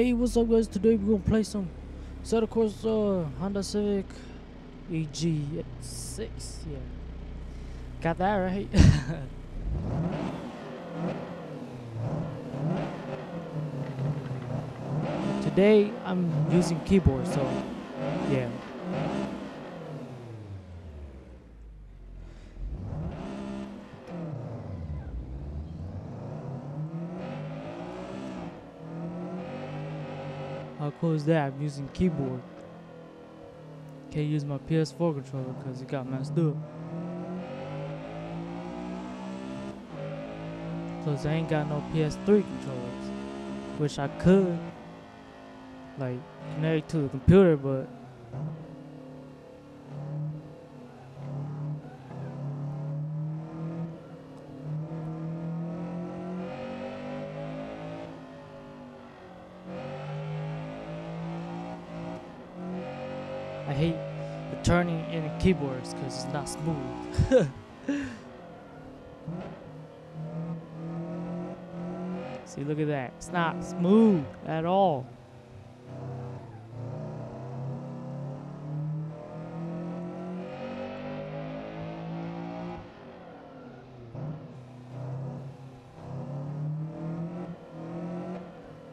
Hey, what's up, guys? Today we're gonna play some Corsa uh, Honda Civic EG6. Yeah, got that right. Today I'm using keyboard, so yeah. How cool is that? I'm using keyboard. Can't use my PS4 controller because it got messed up. Plus I ain't got no PS3 controllers. Which I could like connect to the computer but I hate the turning in keyboards because it's not smooth. See, look at that. It's not smooth at all.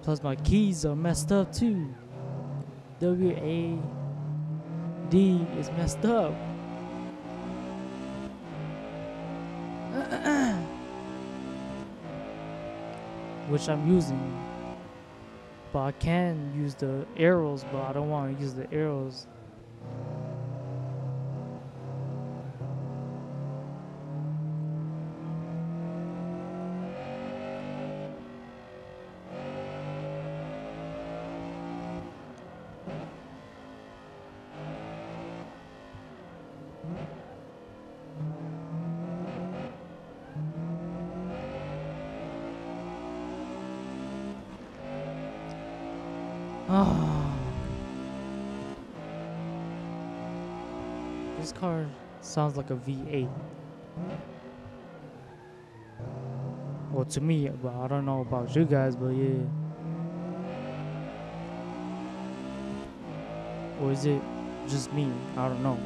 Plus my keys are messed up too. W A D is messed up. Which I'm using. But I can use the arrows, but I don't want to use the arrows. Oh. This car sounds like a V8. Well, to me, but I don't know about you guys, but yeah. Or is it just me? I don't know.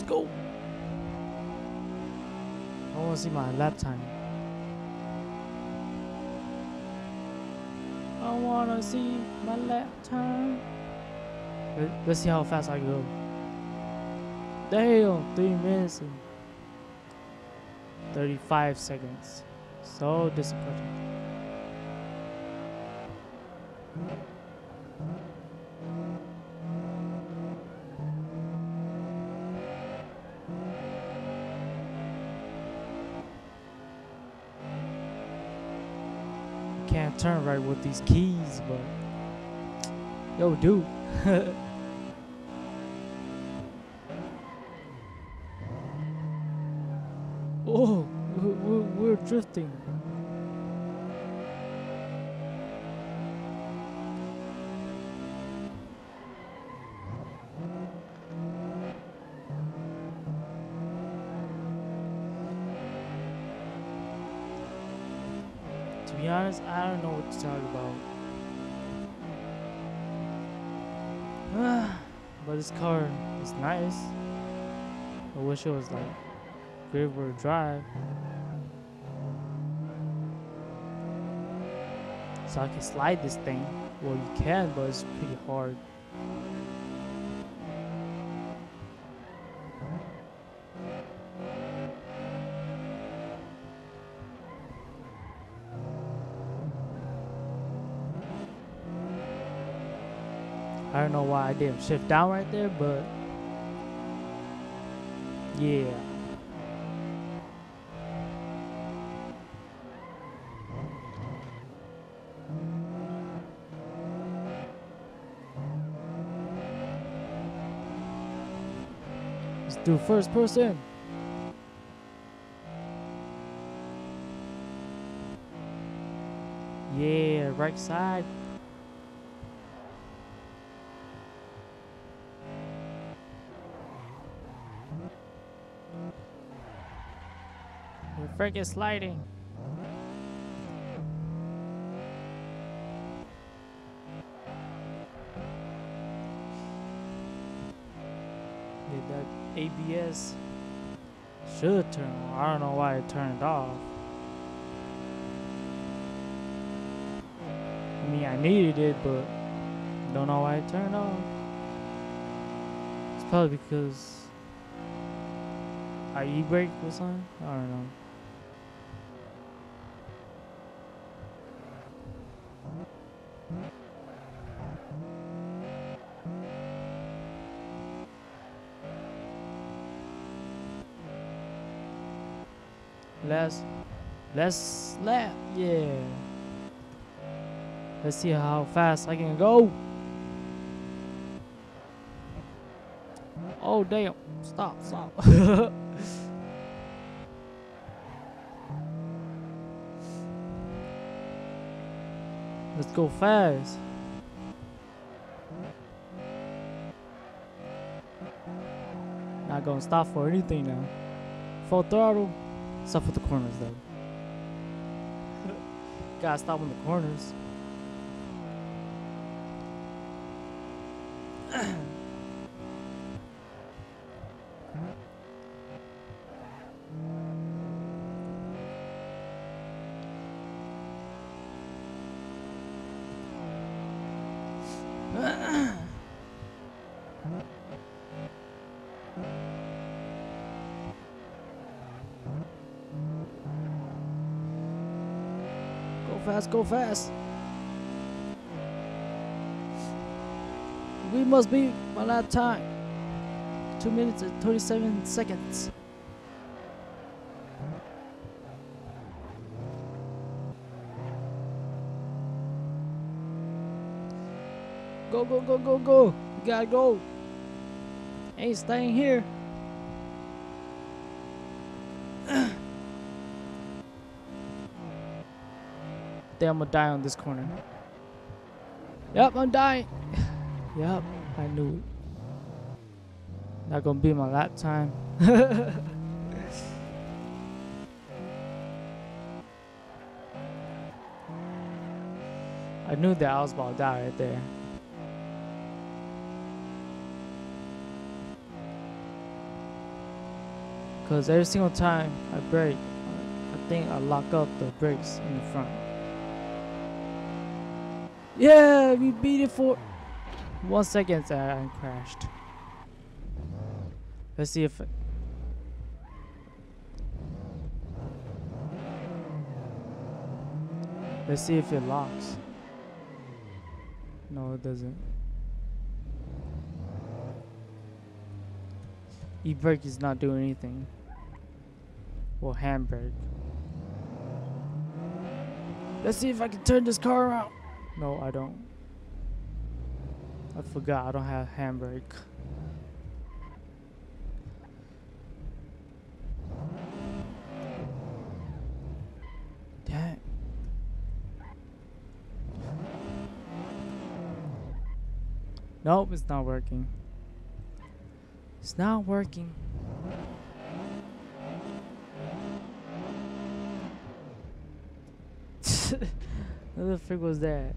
Let's go. I want to see my lap time. I want to see my lap time. Let- Let's see how fast I go. Damn, three minutes and 35 seconds. So disappointing. Can't turn right with these keys, but yo, dude. oh, we're, we're, we're drifting. Be honest, I don't know what to talk about. but this car is nice. I wish it was like rear-wheel drive. So I can slide this thing. Well, you can, but it's pretty hard. why I didn't shift down right there, but yeah. Let's do first person. Yeah, right side. Freaking sliding. Did that ABS should turn on. I don't know why it turned off. I mean, I needed it, but don't know why it turned off. It's probably because our e-brake was on. I don't know. Last, last lap, yeah. Let's see how fast I can go. Oh damn! Stop! Stop! Let's go fast. Not gonna stop for anything now. Full throttle. Except with the corners though. Gotta stop in the corners. fast, go fast. We must be by that time. Two minutes and 27 seconds. Go, go, go, go, go. Gotta go. Ain't staying here. I'm gonna die on this corner. Yep, I'm dying. yep, I knew it. Not gonna be my lap time. I knew that I was about to die right there. Cause every single time I brake, I think I lock up the brakes in the front. Yeah, we beat it for one second and I crashed. Let's see if Let's see if it locks. No, it doesn't. E-brake is not doing anything. Well, handbrake. Let's see if I can turn this car around. No, I don't. I forgot I don't have handbrake. Dang. Nope, it's not working. It's not working. What the frick was that?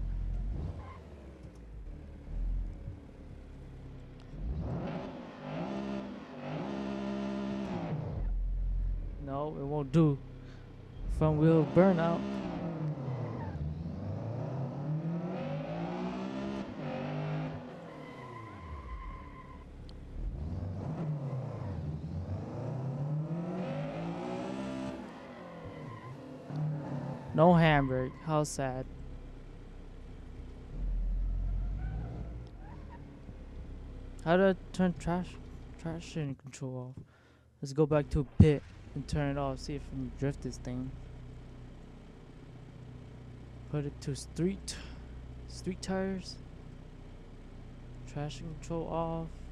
No, it won't do. Front wheel burnout. No handbrake. How sad. How do I turn trash traction control off? Let's go back to pit and turn it off. See if we can drift this thing. Put it to street. Street tires. Traction control off.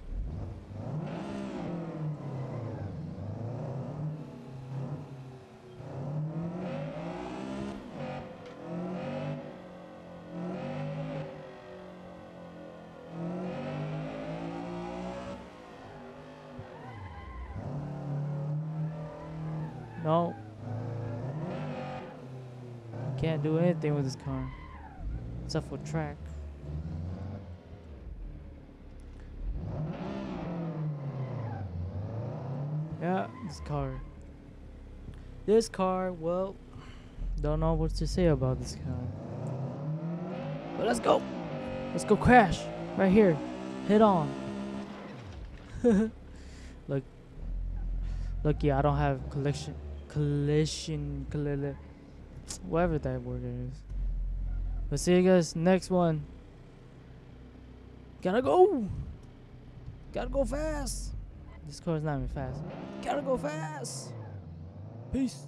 No. Can't do anything with this car. Except for track. Yeah, this car. This car, well, don't know what to say about this car. But let's go. Let's go crash. Right here. Hit on. Look. Yeah, I don't have collection. Collision. Colli- whatever that word is. But see you guys next one. Gotta go. Gotta go fast. This car is not even fast. Gotta go fast. Peace.